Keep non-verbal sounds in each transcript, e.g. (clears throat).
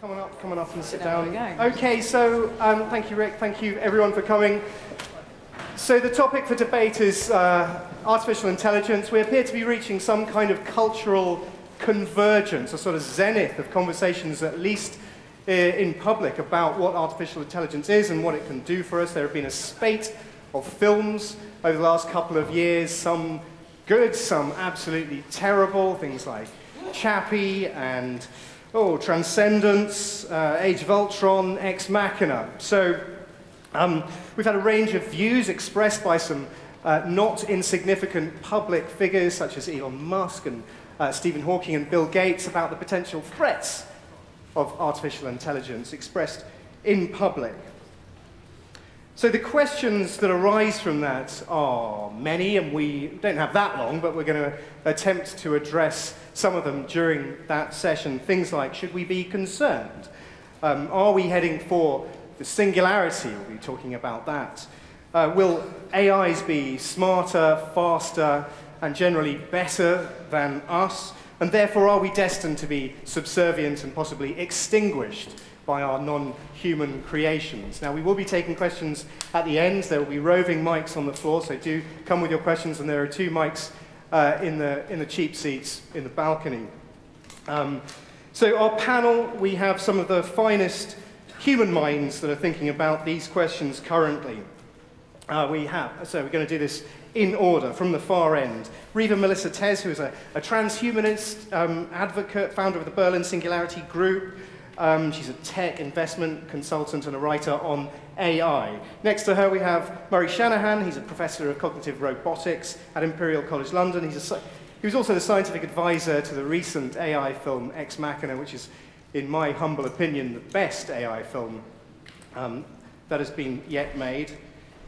Come on up, come on up and sit down. Okay, so um, thank you, Rick. Thank you, everyone, for coming. So the topic for debate is uh, artificial intelligence. We appear to be reaching some kind of cultural convergence, a sort of zenith of conversations, at least uh, in public, about what artificial intelligence is and what it can do for us. There have been a spate of films over the last couple of years, some good, some absolutely terrible, things like Chappie and oh, Transcendence, uh, Age of Ultron, Ex Machina. So um, we've had a range of views expressed by some uh, not insignificant public figures such as Elon Musk and uh, Stephen Hawking and Bill Gates about the potential threats of artificial intelligence expressed in public. So the questions that arise from that are many, and we don't have that long, but we're going to attempt to address some of them during that session. Things like, should we be concerned? Um, are we heading for the singularity? We'll be talking about that. Uh, will AIs be smarter, faster, and generally better than us? And therefore, are we destined to be subservient and possibly extinguished by our non-human creations. Now, we will be taking questions at the end. There will be roving mics on the floor, so do come with your questions, and there are two mics uh, in, the, in the cheap seats in the balcony. Um, so our panel, we have some of the finest human minds that are thinking about these questions currently. Uh, we have, so we're going to do this in order from the far end. Riva Melissa Tez, who is a, a transhumanist um, advocate, founder of the Berlin Singularity Group, um, she's a tech investment consultant and a writer on AI. Next to her, we have Murray Shanahan. He's a professor of cognitive robotics at Imperial College London. He's a, he was also the scientific advisor to the recent AI film Ex Machina, which is, in my humble opinion, the best AI film um, that has been yet made,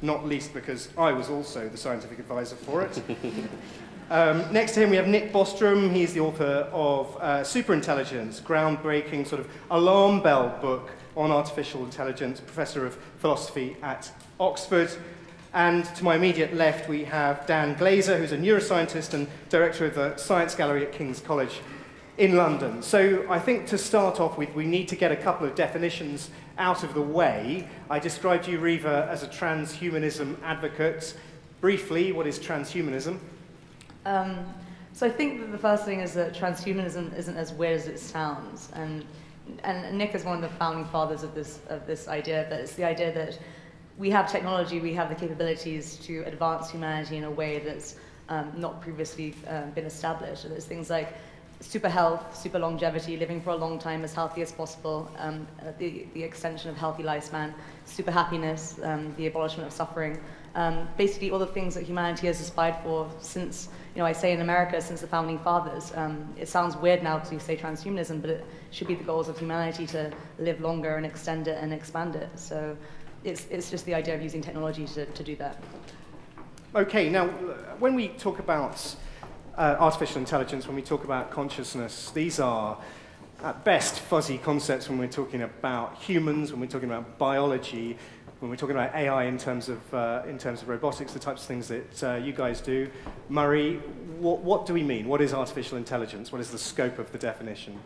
not least because I was also the scientific advisor for it. (laughs) Um, next to him, we have Nick Bostrom. He's the author of uh, Superintelligence, groundbreaking sort of alarm bell book on artificial intelligence, professor of philosophy at Oxford. And to my immediate left, we have Dan Glaser, who's a neuroscientist and director of the Science Gallery at King's College in London. So I think to start off with, we need to get a couple of definitions out of the way. I described you, Riva, as a transhumanism advocate. Briefly, what is transhumanism? Um, so I think that the first thing is that transhumanism isn't as weird as it sounds, and and Nick is one of the founding fathers of this of this idea. but it's the idea that we have technology, we have the capabilities to advance humanity in a way that's um, not previously um, been established. And there's things like super health, super longevity, living for a long time as healthy as possible, um, the, the extension of healthy lifespan, super happiness, um, the abolishment of suffering. Um, basically, all the things that humanity has aspired for since, you know, I say in America, since the founding fathers. Um, it sounds weird now to say transhumanism, but it should be the goals of humanity to live longer and extend it and expand it. So it's, it's just the idea of using technology to, to do that. Okay, now, when we talk about uh, artificial intelligence, when we talk about consciousness, these are at best fuzzy concepts when we're talking about humans, when we're talking about biology, when we're talking about AI in terms of, uh, in terms of robotics, the types of things that uh, you guys do. Murray, what, what do we mean? What is artificial intelligence? What is the scope of the definition?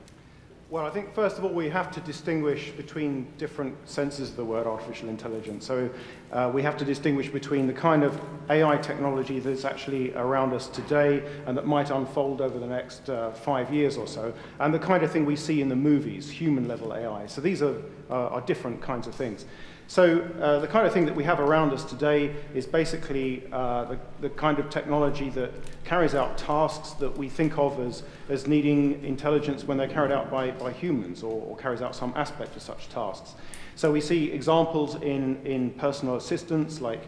Well, I think first of all we have to distinguish between different senses of the word artificial intelligence. So uh, we have to distinguish between the kind of AI technology that's actually around us today and that might unfold over the next uh, five years or so, and the kind of thing we see in the movies, human level AI. So these are, uh, are different kinds of things. So uh, the kind of thing that we have around us today is basically uh, the, the, kind of technology that carries out tasks that we think of as, as needing intelligence when they're carried out by, by humans or, or carries out some aspect of such tasks. So we see examples in, in personal assistants like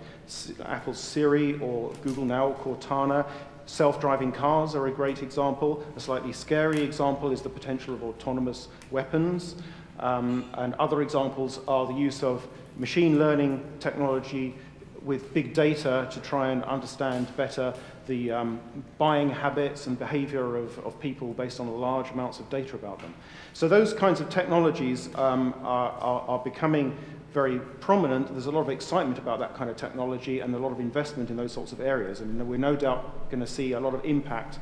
Apple's Siri or Google Now Cortana. Self-driving cars are a great example. A slightly scary example is the potential of autonomous weapons. Um, and other examples are the use of machine learning technology with big data to try and understand better the um, buying habits and behavior of, of people based on large amounts of data about them. So those kinds of technologies um, are, are, are becoming very prominent. There's a lot of excitement about that kind of technology and a lot of investment in those sorts of areas. And we're no doubt going to see a lot of impact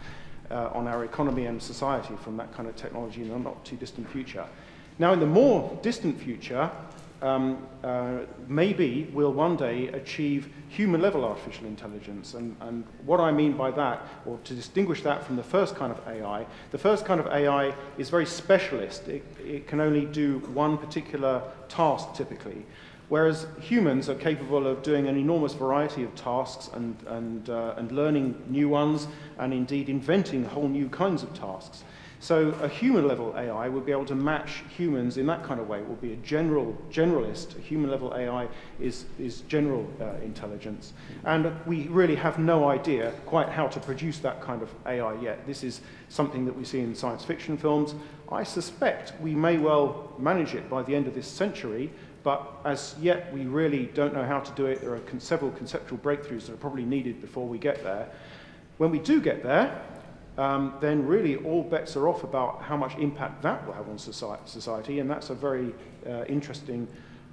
uh, on our economy and society from that kind of technology in the not too distant future. Now, in the more distant future, um, uh, maybe we'll one day achieve human level artificial intelligence. And, and what I mean by that, or to distinguish that from the first kind of AI, the first kind of AI is very specialist. It, it can only do one particular task typically. Whereas humans are capable of doing an enormous variety of tasks and, and, uh, and learning new ones and indeed inventing whole new kinds of tasks. So a human level AI would be able to match humans in that kind of way. It will be a general, generalist. A human level AI is, is general uh, intelligence. And we really have no idea quite how to produce that kind of AI yet. This is something that we see in science fiction films. I suspect we may well manage it by the end of this century, but as yet we really don't know how to do it. There are con several conceptual breakthroughs that are probably needed before we get there. When we do get there, um, then really all bets are off about how much impact that will have on society, and that's a very uh, interesting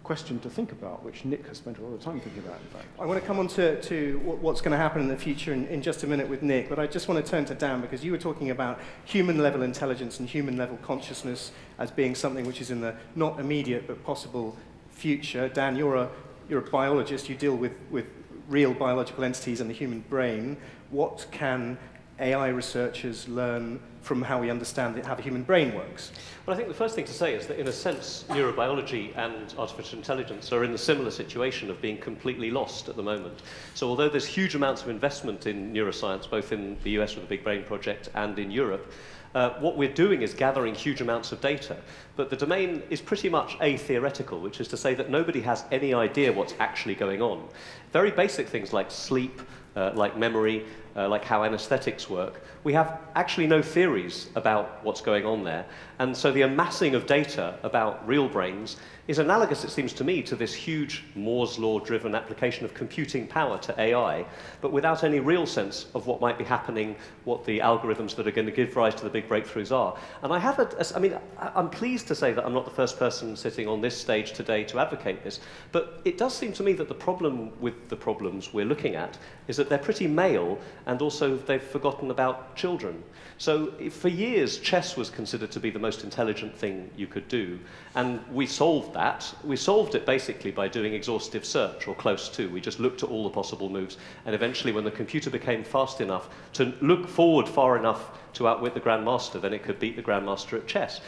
question to think about, which Nick has spent a lot of time thinking about, in fact. I want to come on to, to what's going to happen in the future in, in just a minute with Nick, but I just want to turn to Dan because you were talking about human level intelligence and human level consciousness as being something which is in the not immediate but possible future. Dan, you're a, you're a biologist, you deal with, with real biological entities and the human brain. What can AI researchers learn from how we understand it, how the human brain works? Well, I think the first thing to say is that, in a sense, neurobiology and artificial intelligence are in a similar situation of being completely lost at the moment. So, although there's huge amounts of investment in neuroscience, both in the US with the Big Brain Project and in Europe, uh, what we're doing is gathering huge amounts of data. But the domain is pretty much a-theoretical, which is to say that nobody has any idea what's actually going on. Very basic things like sleep, uh, like memory, uh, like how anesthetics work, we have actually no theories about what's going on there. And so the amassing of data about real brains is analogous, it seems to me, to this huge Moore's law-driven application of computing power to AI, but without any real sense of what might be happening, what the algorithms that are going to give rise to the big breakthroughs are. And I have, a, I mean, I'm pleased to say that I'm not the first person sitting on this stage today to advocate this, but it does seem to me that the problem with the problems we're looking at is that they're pretty male, and also they've forgotten about children. So for years, chess was considered to be the most intelligent thing you could do. And we solved that. We solved it basically by doing exhaustive search, or close to. We just looked at all the possible moves. And eventually, when the computer became fast enough to look forward far enough to outwit the grandmaster, then it could beat the grandmaster at chess.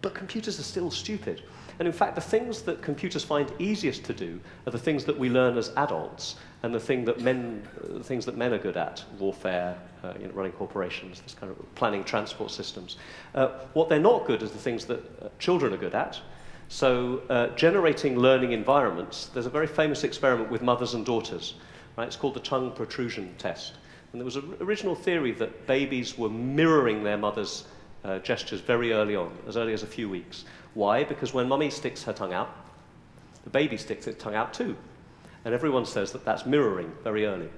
But computers are still stupid. And in fact, the things that computers find easiest to do are the things that we learn as adults and the thing that men, things that men are good at, warfare, uh, you know, running corporations, this kind of planning transport systems. Uh, what they're not good is the things that uh, children are good at. So uh, generating learning environments, there's a very famous experiment with mothers and daughters. Right? It's called the tongue protrusion test. And there was an original theory that babies were mirroring their mother's uh, gestures very early on, as early as a few weeks. Why? Because when mummy sticks her tongue out, the baby sticks its tongue out too. And everyone says that that's mirroring very early.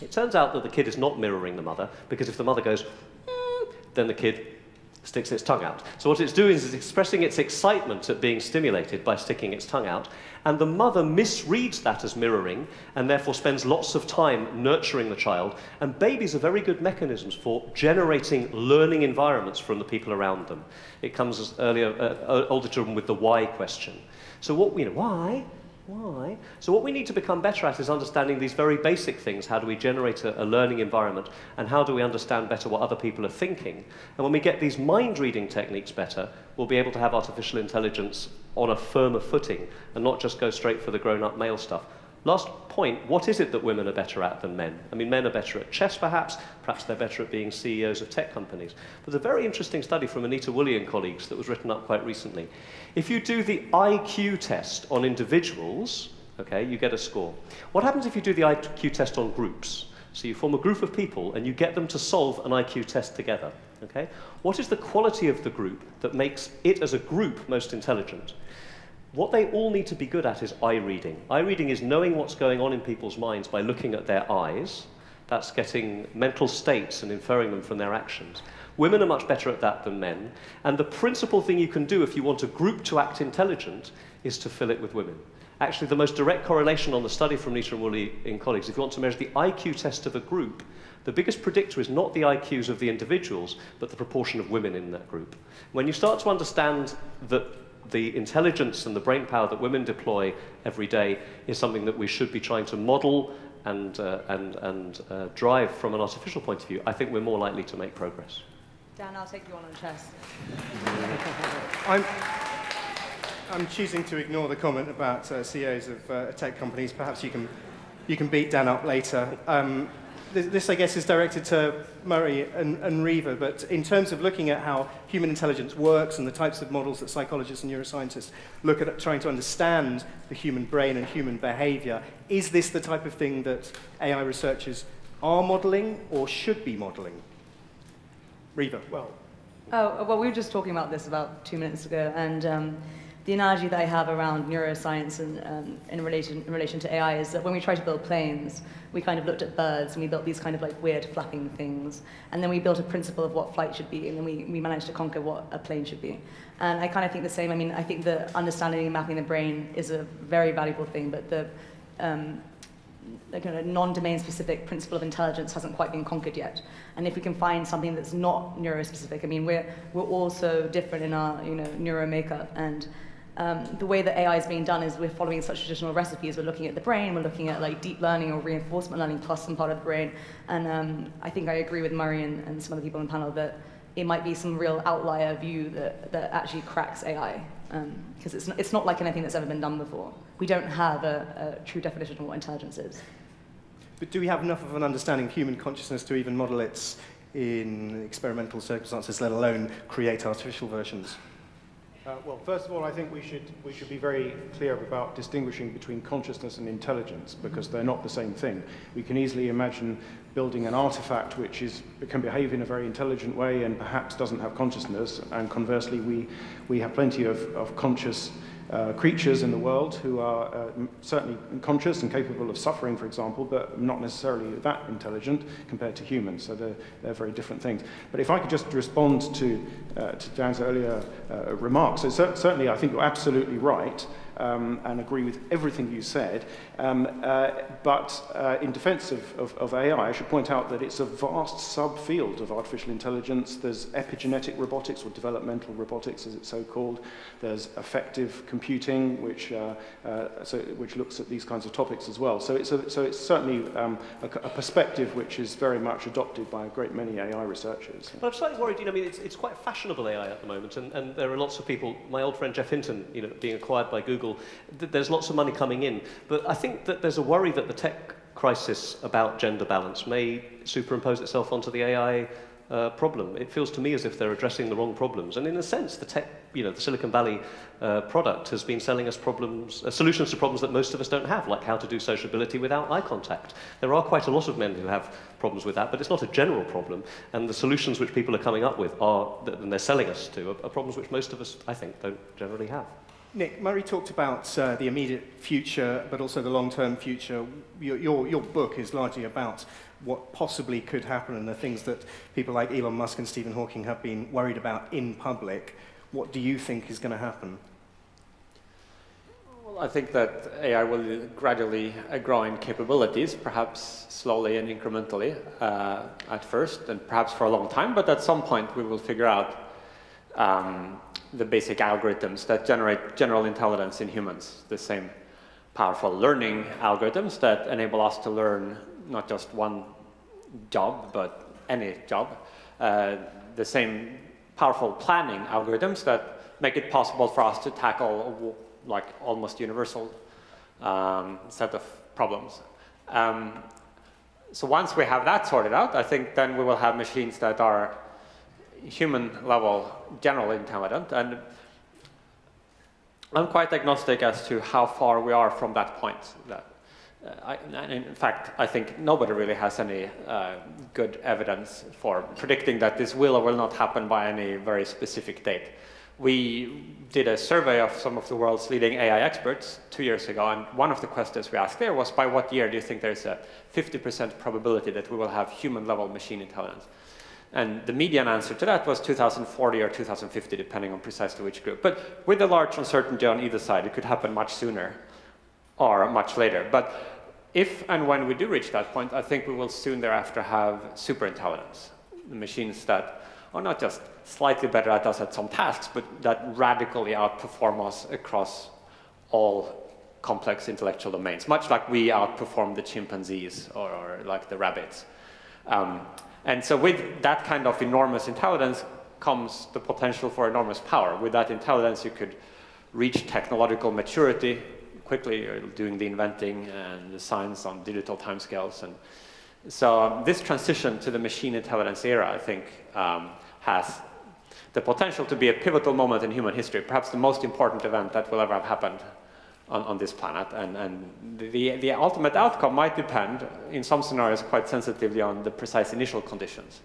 It turns out that the kid is not mirroring the mother, because if the mother goes, mm, then the kid sticks its tongue out. So what it's doing is expressing its excitement at being stimulated by sticking its tongue out, and the mother misreads that as mirroring and therefore spends lots of time nurturing the child. And babies are very good mechanisms for generating learning environments from the people around them. It comes as earlier, uh, older children with the why question. So what, you know, why? Why? So what we need to become better at is understanding these very basic things. How do we generate a, a, learning environment? And how do we understand better what other people are thinking? And when we get these mind-reading techniques better, we'll be able to have artificial intelligence on a firmer footing and not just go straight for the grown-up male stuff. Last point, what is it that women are better at than men? I mean, men are better at chess, perhaps. Perhaps they're better at being CEOs of tech companies. There's a very interesting study from Anita Woolley and colleagues that was written up quite recently. If you do the IQ test on individuals, okay, you get a score. What happens if you do the IQ test on groups? So you form a group of people and you get them to solve an IQ test together. Okay? What is the quality of the group that makes it as a group most intelligent? What they all need to be good at is eye reading. Eye reading is knowing what's going on in people's minds by looking at their eyes. That's getting mental states and inferring them from their actions. Women are much better at that than men. And the principal thing you can do if you want a group to act intelligent is to fill it with women. Actually, the most direct correlation on the study from Nita and Woolley in colleagues, if you want to measure the IQ test of a group, the biggest predictor is not the IQs of the individuals, but the proportion of women in that group. When you start to understand that the intelligence and the brain power that women deploy every day is something that we should be trying to model and, uh, and, and uh, drive from an artificial point of view, I think we're more likely to make progress. Dan, I'll take you on on chess. (laughs) I'm, I'm choosing to ignore the comment about uh, CEOs of uh, tech companies. Perhaps you can, you can beat Dan up later. Um, this, I guess, is directed to Murray and, and Riva, but in terms of looking at how human intelligence works and the types of models that psychologists and neuroscientists look at trying to understand the human brain and human behavior, is this the type of thing that AI researchers are modeling or should be modeling? Riva. Well, oh, well, we were just talking about this about two minutes ago, and um, the analogy that I have around neuroscience and um, in, relation, in relation to AI is that when we try to build planes, we kind of looked at birds and we built these kind of like weird flapping things. And then we built a principle of what flight should be, and then we, we managed to conquer what a plane should be. And I kind of think the same. I mean, I think the understanding and mapping the brain is a very valuable thing, but the um, the kind of non-domain specific principle of intelligence hasn't quite been conquered yet. And if we can find something that's not neurospecific, I mean, we're, we're all so different in our you know, neuro makeup. And um, the way that AI is being done is we're following such traditional recipes. We're looking at the brain, we're looking at like deep learning or reinforcement learning plus some part of the brain. And um, I think I agree with Murray and, and some of the people on the panel that it might be some real outlier view that, that actually cracks AI. Because um, it's, not, it's not like anything that's ever been done before. We don't have a, a true definition of what intelligence is. But do we have enough of an understanding of human consciousness to even model it in experimental circumstances, let alone create artificial versions? Uh, well, first of all, I think we should, we should be very clear about distinguishing between consciousness and intelligence because they're not the same thing. We can easily imagine building an artifact which is, can behave in a very intelligent way and perhaps doesn't have consciousness, and conversely, we, we have plenty of, of conscious uh, creatures in the world who are uh, certainly conscious and capable of suffering, for example, but not necessarily that intelligent compared to humans. So they're, they're very different things. But if I could just respond to, uh, to Dan's earlier uh, remarks, so cer certainly I think you're absolutely right um, and agree with everything you said. Um, uh, but uh, in defense of, of, of, AI, I should point out that it's a vast subfield of artificial intelligence. There's epigenetic robotics, or developmental robotics, as it's so called. There's affective computing, which, uh, uh so, which looks at these kinds of topics as well. So it's, a, so it's certainly um, a, a, perspective which is very much adopted by a great many AI researchers. But I'm slightly worried, you know, I mean, it's, it's quite fashionable AI at the moment, and, and there are lots of people, my old friend Geoff Hinton, you know, being acquired by Google, Google, th there's lots of money coming in. But I think that there's a worry that the tech crisis about gender balance may superimpose itself onto the AI uh, problem. It feels to me as if they're addressing the wrong problems. And in a sense, the tech, you know, the Silicon Valley uh, product has been selling us problems, uh, solutions to problems that most of us don't have, like how to do sociability without eye contact. There are quite a lot of men who have problems with that, but it's not a general problem. And the solutions which people are coming up with are, and they're selling us to, are, are problems which most of us, I think, don't generally have. Nick, Murray talked about uh, the immediate future, but also the long-term future. Your, your, your, book is largely about what possibly could happen and the things that people like Elon Musk and Stephen Hawking have been worried about in public. What do you think is going to happen? Well, I think that AI will gradually uh, grow in capabilities, perhaps slowly and incrementally uh, at first, and perhaps for a long time, but at some point we will figure out um, the basic algorithms that generate general intelligence in humans, the same powerful learning algorithms that enable us to learn not just one job, but any job. Uh, the same powerful planning algorithms that make it possible for us to tackle like almost universal um, set of problems. Um, so once we have that sorted out, I think then we will have machines that are human level general intelligent and I'm quite agnostic as to how far we are from that point. That, uh, I, in fact, I think nobody really has any uh, good evidence for predicting that this will or will not happen by any very specific date. We did a survey of some of the world's leading AI experts two years ago, and one of the questions we asked there was, by what year do you think there's a 50% probability that we will have human-level machine intelligence? And the median answer to that was 2040 or 2050, depending on precisely which group. But with a large uncertainty on either side, it could happen much sooner or much later. But if and when we do reach that point, I think we will soon thereafter have superintelligence, the machines that are not just slightly better at us at some tasks, but that radically outperform us across all complex intellectual domains, much like we outperform the chimpanzees or, or like the rabbits. Um, and so with that kind of enormous intelligence comes the potential for enormous power. With that intelligence, you could reach technological maturity quickly, doing the inventing and the science on digital timescales. And so um, this transition to the machine intelligence era, I think, um, has the potential to be a pivotal moment in human history, perhaps the most important event that will ever have happened on, on this planet. And, and the, the ultimate outcome might depend, in some scenarios, quite sensitively on the precise initial conditions,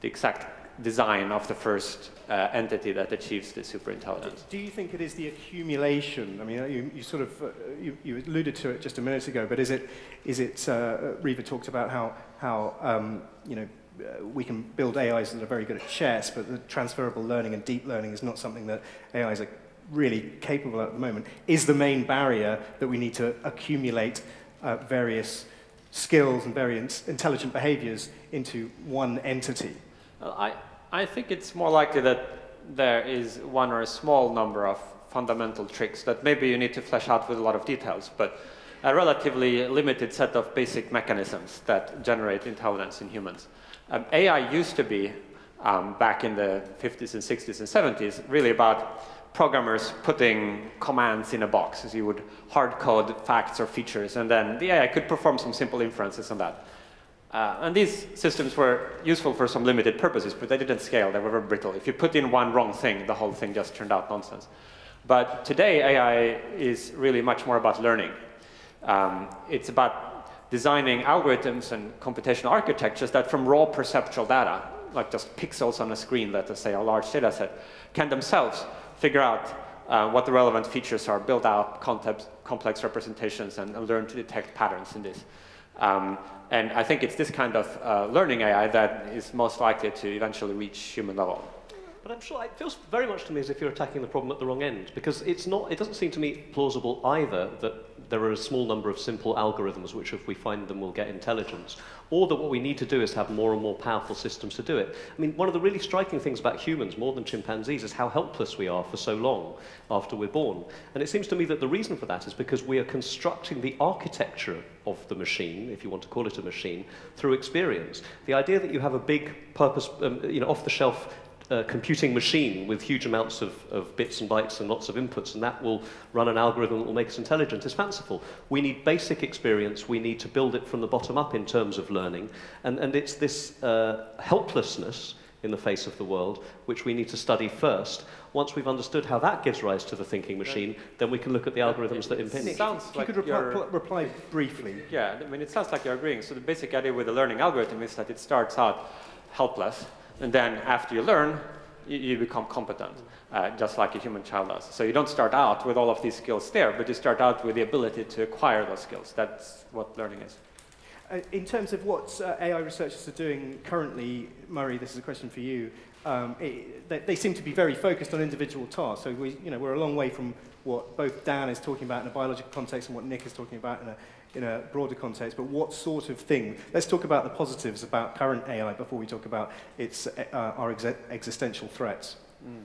the exact design of the first uh, entity that achieves the superintelligence. Do you think it is the accumulation? I mean, you, you sort of uh, you, you, alluded to it just a minute ago, but is it is it? Uh, Riva talked about how how um, you know. Uh, we can build AIs that are very good at chess, but the transferable learning and deep learning is not something that AIs are really capable at the moment. Is the main barrier that we need to accumulate uh, various skills and various intelligent behaviors into one entity? I, I think it's more likely that there is one or a small number of fundamental tricks that maybe you need to flesh out with a lot of details, but a relatively limited set of basic mechanisms that generate intelligence in humans. Um, AI used to be, um, back in the 50s and 60s and 70s, really about programmers putting commands in a box. as you would hard code facts or features, and then the AI could perform some simple inferences on that. Uh, and these systems were useful for some limited purposes, but they didn't scale. They were very brittle. If you put in one wrong thing, the whole thing just turned out nonsense. But today, AI is really much more about learning. Um, it's about designing algorithms and computational architectures that from raw perceptual data, like just pixels on a screen, let us say a large data set, can themselves figure out uh, what the relevant features are, build out complex representations, and, and learn to detect patterns in this. Um, and I think it's this kind of uh, learning AI that is most likely to eventually reach human level. But I'm sure it feels very much to me as if you're attacking the problem at the wrong end, because it's not, it doesn't seem to me plausible either that there are a small number of simple algorithms which, if we find them, will get intelligence, or that what we need to do is have more and more powerful systems to do it. I mean, one of the really striking things about humans, more than chimpanzees, is how helpless we are for so long after we're born. And it seems to me that the reason for that is because we are constructing the architecture of the machine, if you want to call it a machine, through experience. The idea that you have a big purpose, um, you know, off-the-shelf uh, computing machine with huge amounts of, of bits and bytes and lots of inputs, and that will run an algorithm that will make us intelligent is fanciful. We need basic experience. We need to build it from the bottom up in terms of learning. And, and it's this uh, helplessness in the face of the world which we need to study first. Once we've understood how that gives rise to the thinking machine, then we can look at the algorithms that impinge. It sounds like you could reply, reply briefly. Yeah, I mean, it sounds like you're agreeing. So the basic idea with the learning algorithm is that it starts out helpless, and then after you learn, you, you become competent, uh, just like a human child does. So you don't start out with all of these skills there, but you start out with the ability to acquire those skills. That's what learning is. Uh, in terms of what uh, AI researchers are doing currently, Murray, this is a question for you. Um, it, they, they, seem to be very focused on individual tasks. So we, you know, we're a long way from what both Dan is talking about in a biological context and what Nick is talking about in a in a broader context, but what sort of thing? Let's talk about the positives about current AI before we talk about its, uh, our ex existential threats. Mm.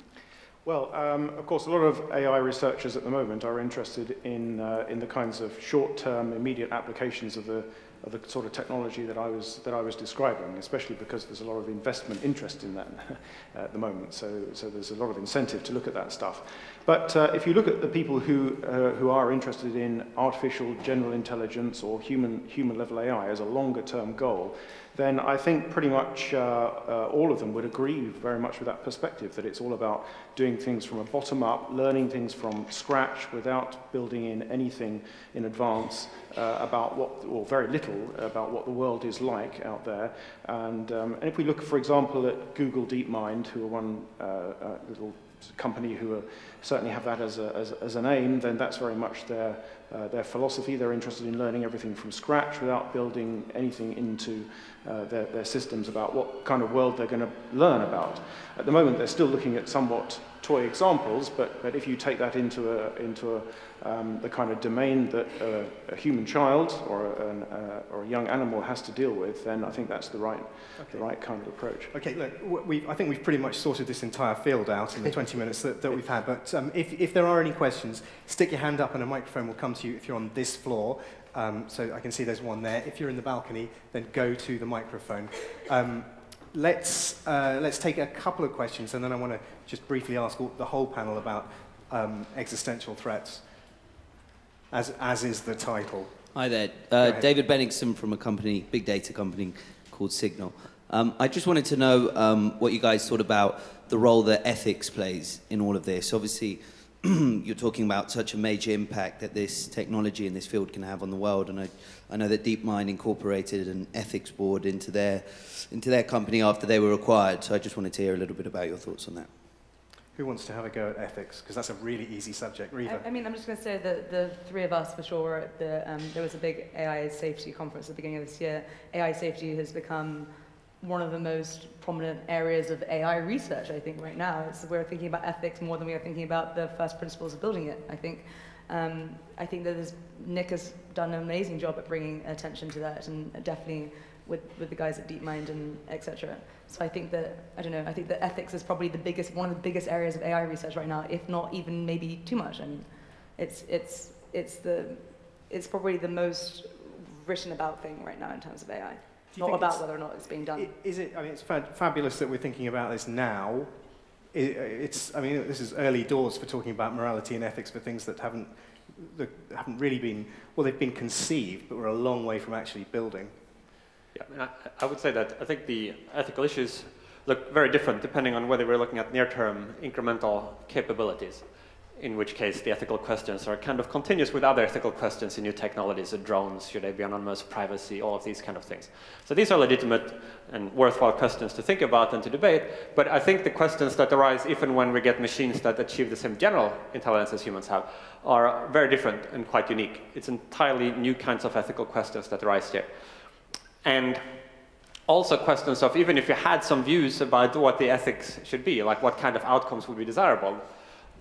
Well, um, of course, a lot of AI researchers at the moment are interested in, uh, in the kinds of short-term, immediate applications of the, of the sort of technology that I, was, that I was describing, especially because there's a lot of investment interest in that (laughs) at the moment. So, so there's a lot of incentive to look at that stuff. But uh, if you look at the people who, uh, who are interested in artificial general intelligence or human, human level AI as a longer term goal, then I think pretty much uh, uh, all of them would agree very much with that perspective, that it's all about doing things from a bottom up, learning things from scratch without building in anything in advance uh, about what, or very little about what the world is like out there. And, um, and if we look, for example, at Google DeepMind, who are one uh, little company who are, certainly have that as, a, as, as an aim, then that's very much their, uh, their philosophy. They're interested in learning everything from scratch without building anything into uh, their, their systems about what kind of world they're going to learn about. At the moment, they're still looking at somewhat toy examples, but, but if you take that into, a, into a, um, the kind of domain that a, a human child or, an, uh, or a young animal has to deal with, then I think that's the right, okay. the right kind of approach. Okay, look, we, I think we've pretty much sorted this entire field out in the 20 (laughs) minutes that, that we've had, but um, if, if there are any questions, stick your hand up and a microphone will come to you if you're on this floor. Um, so I can see there's one there. If you're in the balcony, then go to the microphone. Um, let's, uh, let's take a couple of questions, and then I want to just briefly ask all, the whole panel about um, existential threats, as, as is the title. Hi there. Uh, David Benigson from a company, big data company called Signal. Um, I just wanted to know um, what you guys thought about the role that ethics plays in all of this. Obviously, (clears throat) you're talking about such a major impact that this technology in this field can have on the world, and I, I know that DeepMind incorporated an ethics board into their, into their company after they were acquired, so I just wanted to hear a little bit about your thoughts on that. Who wants to have a go at ethics? Because that's a really easy subject. Riva. I, I mean, I'm just going to say that the three of us, for sure, were at the, um, there was a big AI safety conference at the beginning of this year. AI safety has become one of the most prominent areas of AI research, I think, right now. It's, we're thinking about ethics more than we are thinking about the first principles of building it, I think. Um, I think that Nick has done an amazing job at bringing attention to that, and definitely with, with the guys at DeepMind and etc. So I think that, I don't know, I think that ethics is probably the biggest, one of the biggest areas of AI research right now, if not even maybe too much. I mean, it's, it's, it's, the, it's probably the most written about thing right now in terms of AI not about whether or not it's being done. Is it, I mean, it's fabulous that we're thinking about this now. it's, I mean, this is early doors for talking about morality and ethics for things that haven't, that haven't really been, well, they've been conceived, but we're a long way from actually building. Yeah, I, mean, I, I would say that I think the ethical issues look very different depending on whether we're looking at near-term incremental capabilities in which case the ethical questions are kind of continuous with other ethical questions in new technologies, drones, should they be anonymous, privacy, all of these kind of things. So these are legitimate and worthwhile questions to think about and to debate, but I think the questions that arise even when we get machines that achieve the same general intelligence as humans have are very different and quite unique. It's entirely new kinds of ethical questions that arise here. And also questions of even if you had some views about what the ethics should be, like what kind of outcomes would be desirable,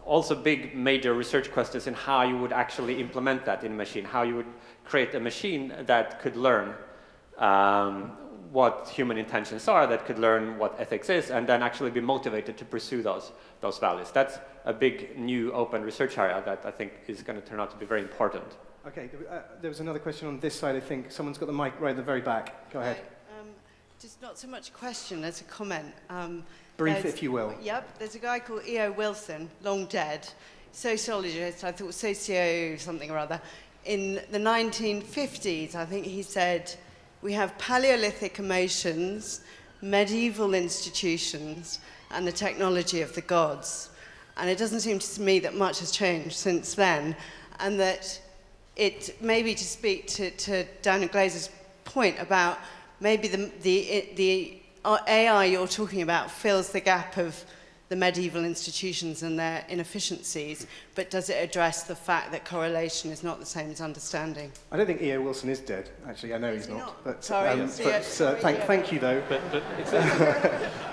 also big major research questions in how you would actually implement that in a machine, how you would create a machine that could learn um, what human intentions are, that could learn what ethics is, and then actually be motivated to pursue those, those values. That's a big new open research area that I think is going to turn out to be very important. Okay, uh, there was another question on this side, I think. Someone's got the mic right at the very back. Go ahead. Um, just not so much a question as a comment. Um, Brief, there's, if you will. Yep, there's a guy called E.O. Wilson, long dead, sociologist, I thought socio something or other. In the 1950s, I think he said, we have Paleolithic emotions, medieval institutions, and the technology of the gods. And it doesn't seem to me that much has changed since then, and that it maybe to speak to, to Daniel Glaser's point about maybe the, the, the AI you're talking about fills the gap of the medieval institutions and their inefficiencies, but does it address the fact that correlation is not the same as understanding? I don't think E.O. Wilson is dead, actually. I know is he's not. not. But, Sorry. Um, but, uh, thank, thank you, though. But, but it's,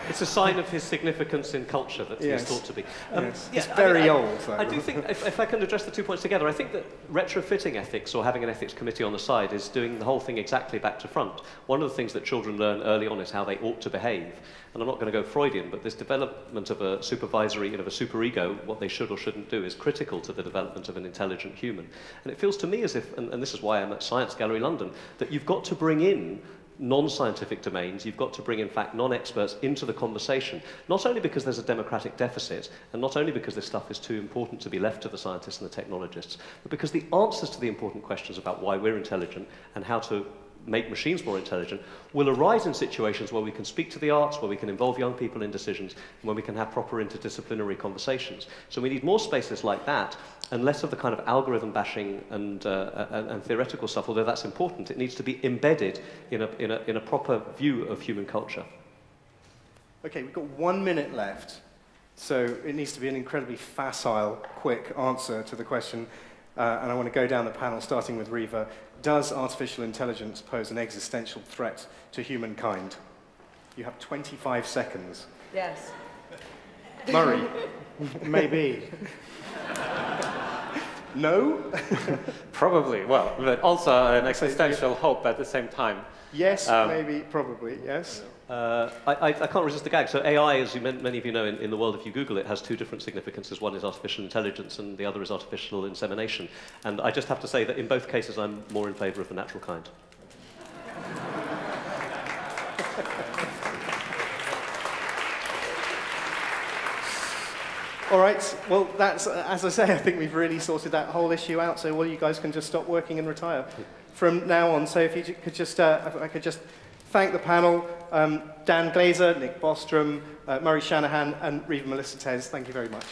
it's, a, sign of his significance in culture that yes. he's thought to be. Um, yes. yeah, it's very I, old, though. I do think, if, if I can address the two points together, I think that retrofitting ethics or having an ethics committee on the side is doing the whole thing exactly back to front. One of the things that children learn early on is how they ought to behave. And I'm not going to go Freudian, but this development of a supervisory, you know, of a superego, what they should or shouldn't do, is critical to the development of an intelligent human. And it feels to me as if, and, and this is why I'm at Science Gallery London, that you've got to bring in non-scientific domains, you've got to bring, in fact, non-experts into the conversation, not only because there's a democratic deficit, and not only because this stuff is too important to be left to the scientists and the technologists, but because the answers to the important questions about why we're intelligent and how to make machines more intelligent will arise in situations where we can speak to the arts, where we can involve young people in decisions, and where we can have proper interdisciplinary conversations. So we need more spaces like that and less of the kind of algorithm bashing and, uh, uh, and, and theoretical stuff, although that's important. It needs to be embedded in a, in a, in a proper view of human culture. Okay, we've got one minute left. So it needs to be an incredibly facile, quick answer to the question. Uh, and I want to go down the panel, starting with Reva. Does artificial intelligence pose an existential threat to humankind? You have 25 seconds. Yes. Murray? (laughs) Maybe. No? (laughs) Probably, well, but also an existential hope at the same time. Yes, Um, maybe, probably, yes. Uh, I, I, I can't resist the gag. So AI, as you, many of you know in, in the world, if you Google it, has two different significances. One is artificial intelligence and the other is artificial insemination. And I just have to say that in both cases, I'm more in favour of the natural kind. All right. Well, that's uh, as I say. I think we've really sorted that whole issue out. So, well, you guys can just stop working and retire from now on. So, if you could just, uh, I could just thank the panel, um, Dan Glazer, Nick Bostrom, uh, Murray Shanahan, and Reva Melissa Tez. Thank you very much.